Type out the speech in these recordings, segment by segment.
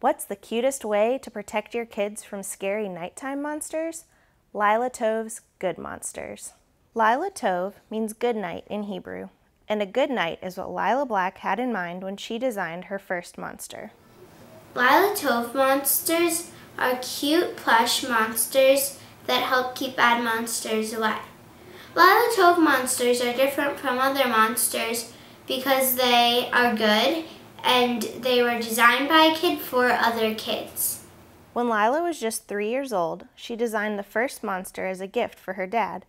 What's the cutest way to protect your kids from scary nighttime monsters? Lyla Tov's Good Monsters. Lyla Tov means good night in Hebrew, and a good night is what Lyla Black had in mind when she designed her first monster. Lyla Tov monsters are cute plush monsters that help keep bad monsters away. Lyla Tov monsters are different from other monsters because they are good and they were designed by a kid for other kids. When Lyla was just three years old, she designed the first monster as a gift for her dad.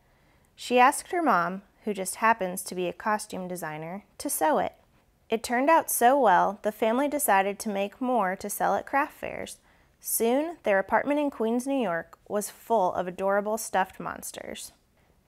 She asked her mom, who just happens to be a costume designer, to sew it. It turned out so well, the family decided to make more to sell at craft fairs. Soon, their apartment in Queens, New York was full of adorable stuffed monsters.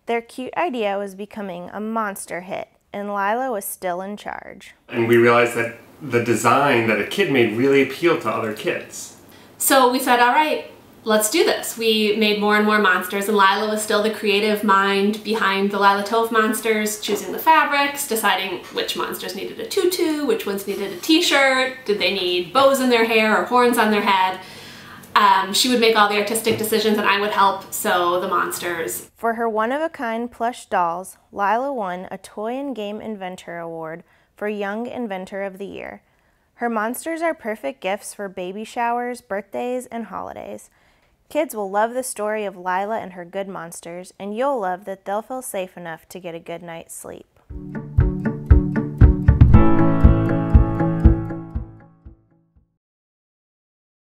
Their cute idea was becoming a monster hit, and Lyla was still in charge. And we realized that the design that a kid made really appealed to other kids. So we said, all right, let's do this. We made more and more monsters and Lyla was still the creative mind behind the Lyla Tov monsters, choosing the fabrics, deciding which monsters needed a tutu, which ones needed a t-shirt, did they need bows in their hair or horns on their head. Um, she would make all the artistic decisions and I would help sew the monsters. For her one-of-a-kind plush dolls, Lyla won a Toy and Game Inventor Award for Young Inventor of the Year. Her monsters are perfect gifts for baby showers, birthdays, and holidays. Kids will love the story of Lyla and her good monsters, and you'll love that they'll feel safe enough to get a good night's sleep.